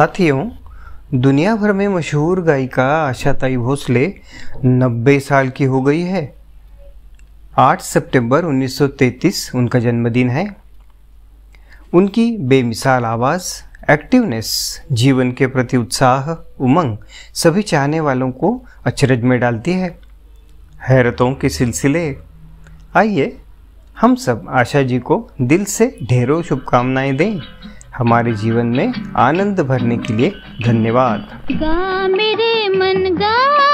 साथियों दुनिया भर में मशहूर गायिका आशाताई भोसले 90 साल की हो गई है। 8 सितंबर 1933 उनका जन्मदिन है। उनकी बेमिसाल आवाज़, एक्टिवनेस, जीवन के प्रति उत्साह, उमंग सभी चाहने वालों को अचरज में डालती है। हैरतों के सिलसिले। आइए हम सब आशा जी को दिल से ढेरों शुभकामनाएँ दें। हमारे जीवन में आनंद भरने के लिए धन्यवाद। गा मेरे मन गा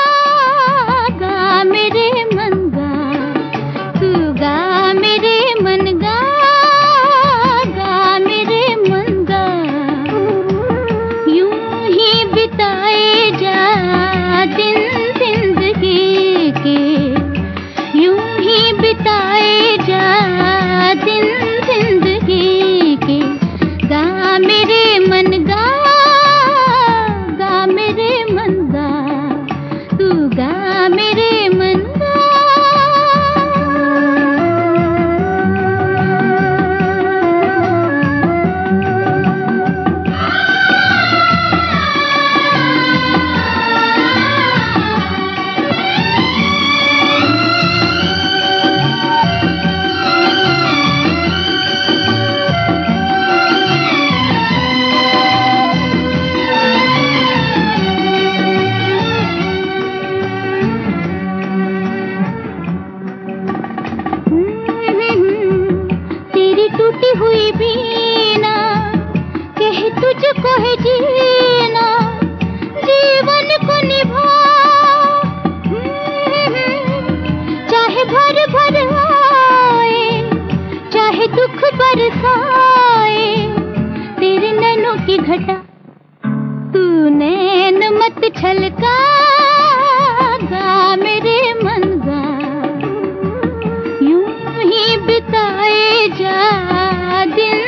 दिन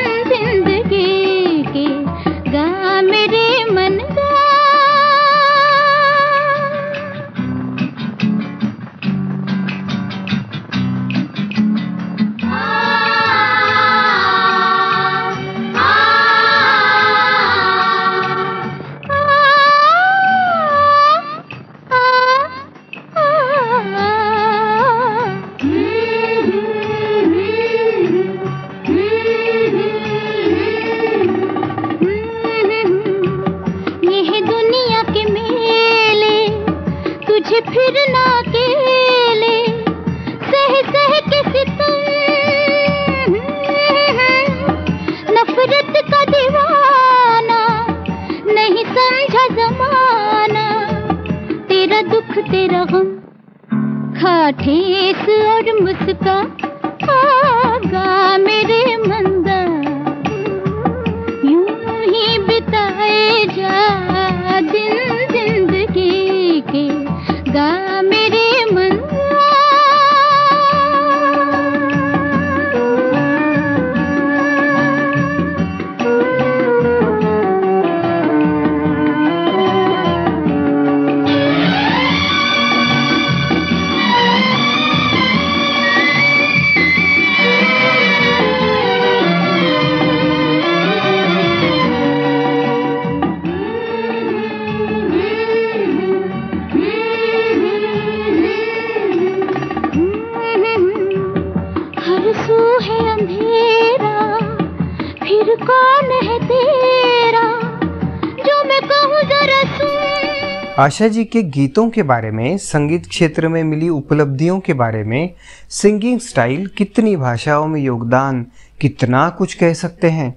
आशा जी के गीतों के बारे में, संगीत क्षेत्र में मिली उपलब्धियों के बारे में, सिंगिंग स्टाइल कितनी भाषाओं में योगदान, कितना कुछ कह सकते हैं?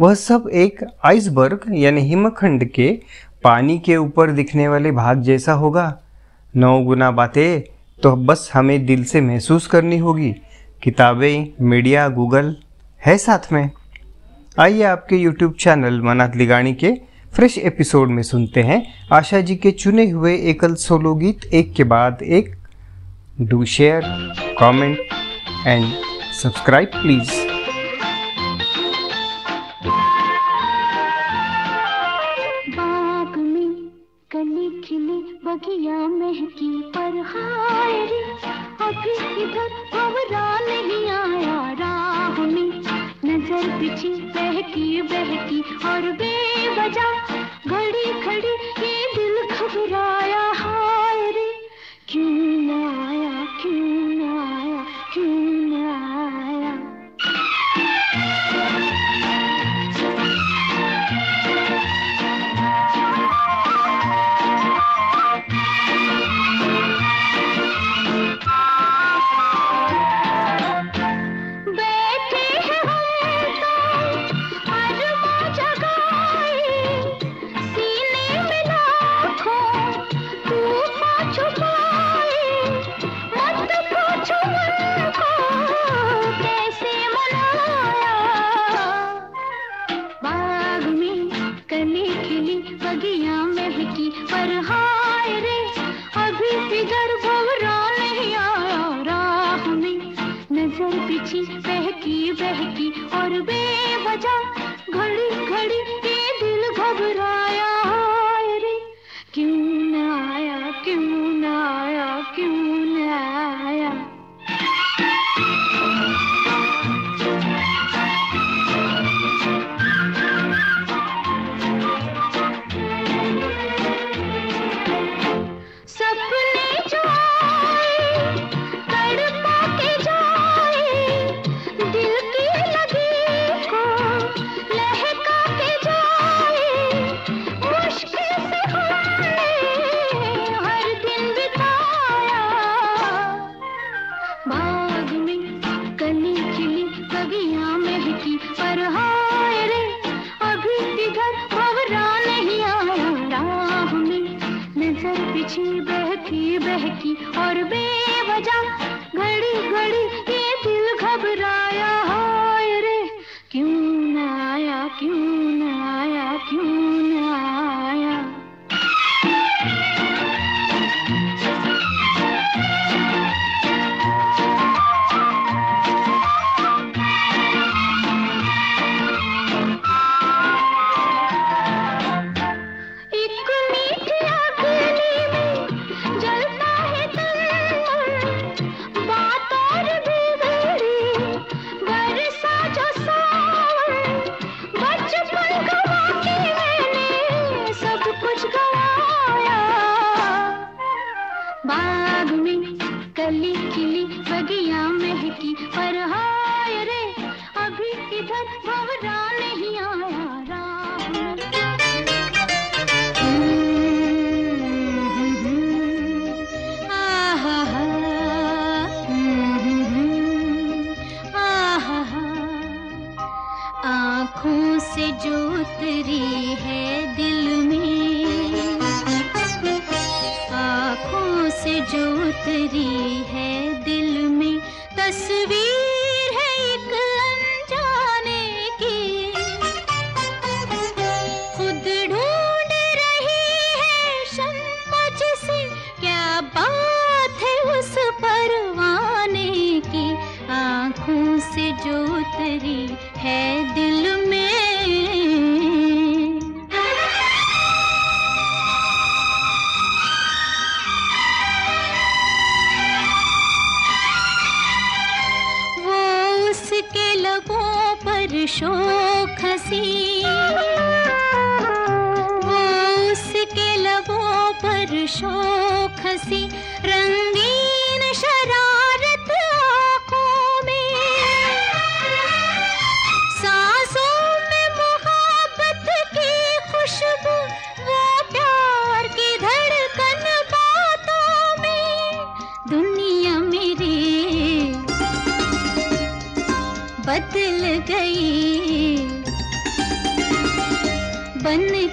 वह सब एक आइसबर्ग यानी हिमखंड के पानी के ऊपर दिखने वाले भाग जैसा होगा। नौ गुना बातें तो बस हमें दिल से महसूस करनी होगी। किताबें, मीडिया, गूगल, है साथ में? आइए आपके यूट्यूब चैनल मनात लिगानी के फ्रेश एपिसोड में सुनते हैं आशा जी के चुने हुए एकल सोलो गीत, एक के बाद एक। Do share comment and subscribe please बगिया आया राह में। नज़र पीछे बहकी बहकी और बेवजह घड़ी घड़ी ये दिल घबरा। दिल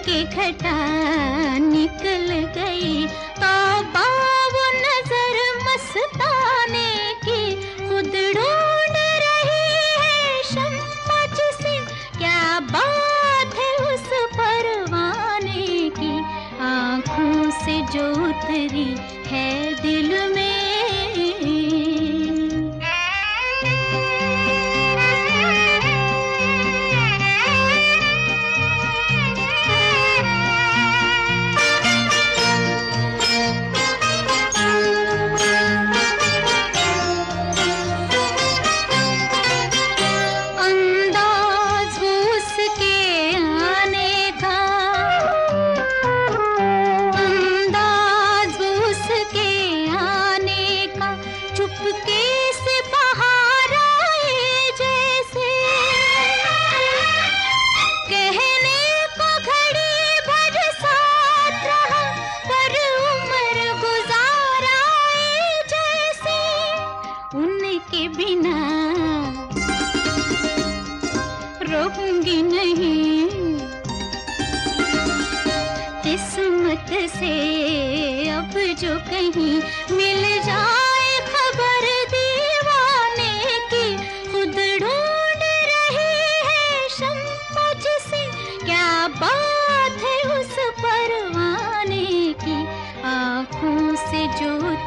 के खटा निकल गई। आबाब नज़र मस्ताने की खुदड़ों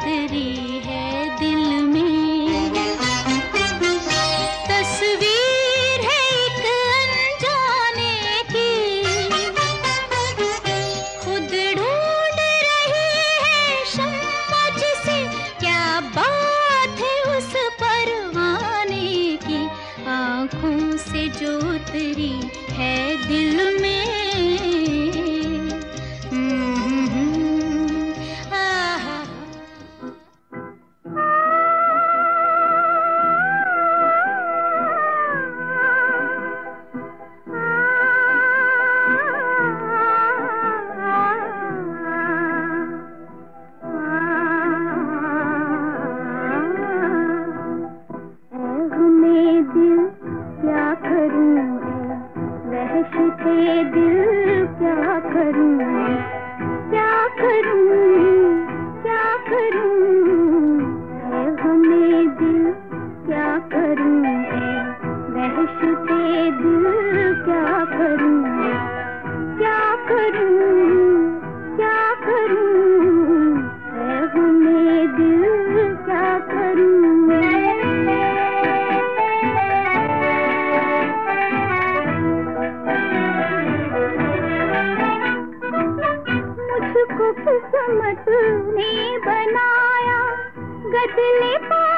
जो गदले पानी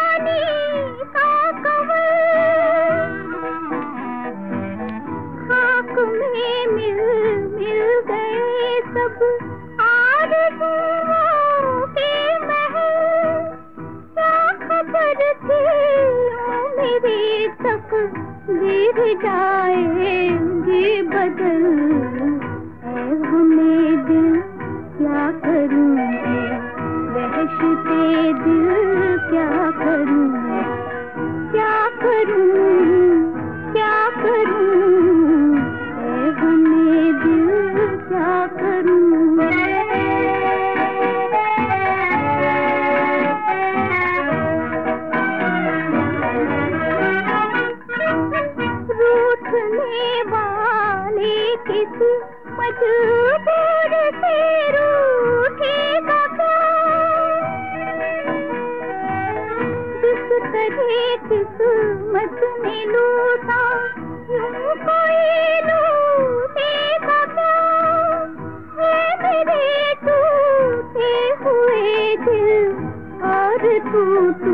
और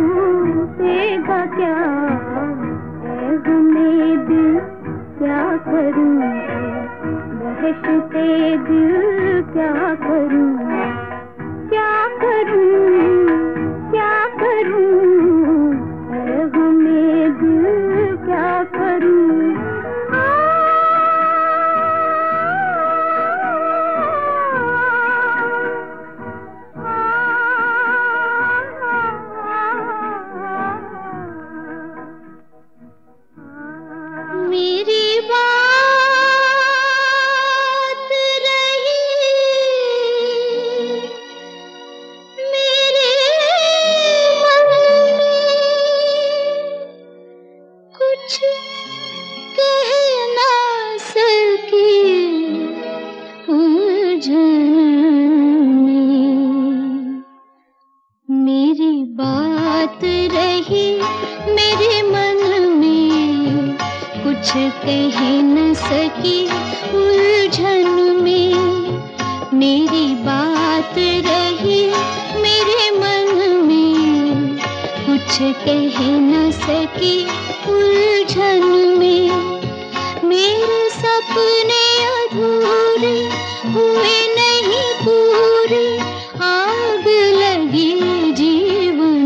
मेरे सपने अधूरे, हुए नहीं पूरे। आग लगी जीवन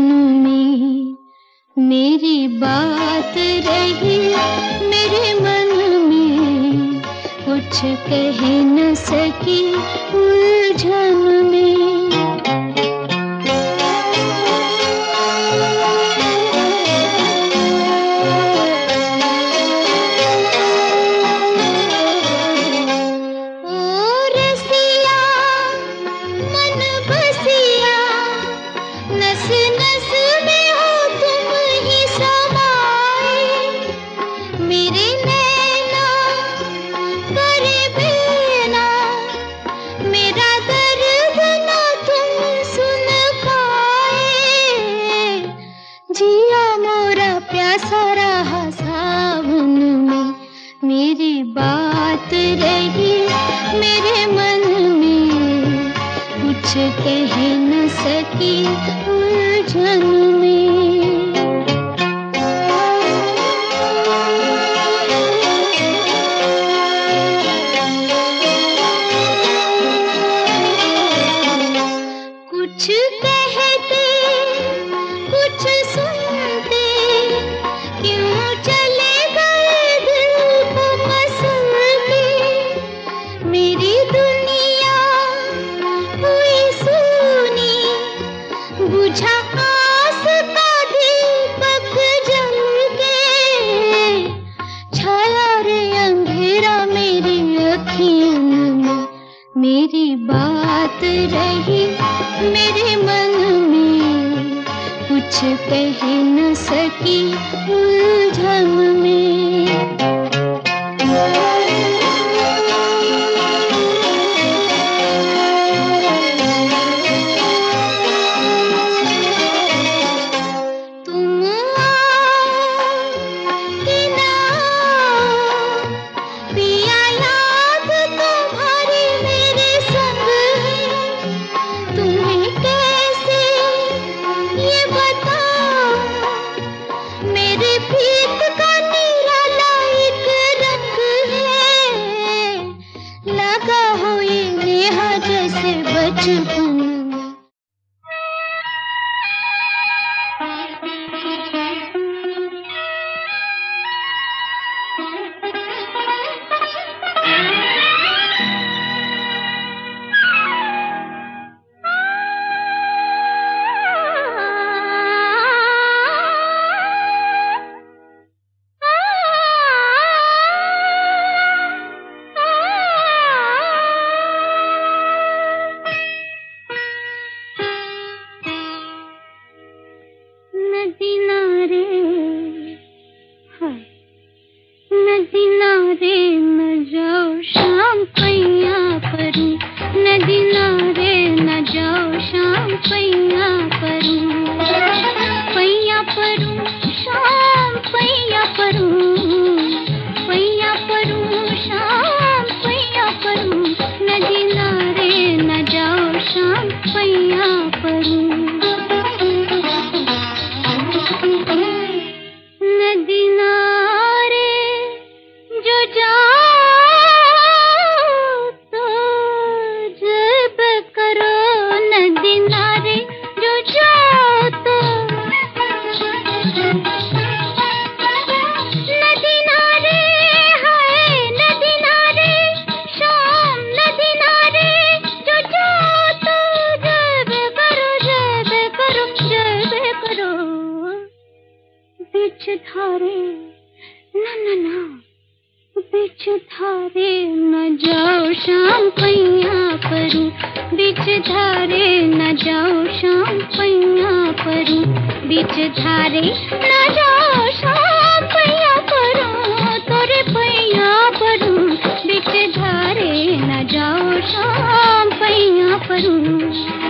में। मेरी बात रही मेरे मन में। कुछ कह न सकी न जाओ शाम पैया परू, बिच धारे न जाओ शाम पैया परू, बिच धारे न जाओ शाम पैया परू, तोरे पैया परू, बिच धारे न जाओ शाम पैया परू।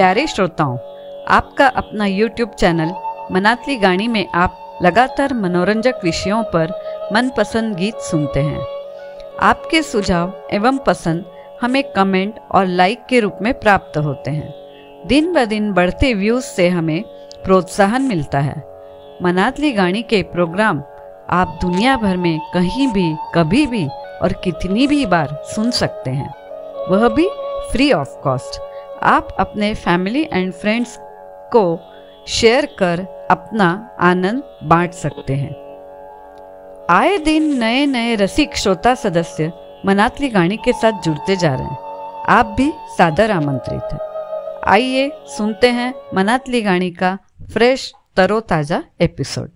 प्यारे श्रोताओं, आपका अपना YouTube चैनल मनातली गाणी में आप लगातार मनोरंजक विषयों पर मनपसंद गीत सुनते हैं। आपके सुझाव एवं पसंद हमें कमेंट और लाइक के रूप में प्राप्त होते हैं। दिन ब दिन बढ़ते व्यूज़ से हमें प्रोत्साहन मिलता है। मनातली गाणी के प्रोग्राम आप दुनिया भर में कहीं भी, कभी भी और कितनी भी बार सुन सकते हैं। वह भी फ्री ऑफ़ कॉस्ट आप अपने फैमिली एंड फ्रेंड्स को शेयर कर अपना आनंद बांट सकते हैं। आए दिन नए नए रसिक श्रोता सदस्य मनातली गाणी के साथ जुड़ते जा रहे हैं। आप भी सादर आमंत्रित हैं। आइए सुनते हैं मनातली गाणी का फ्रेश तरोताजा एपिसोड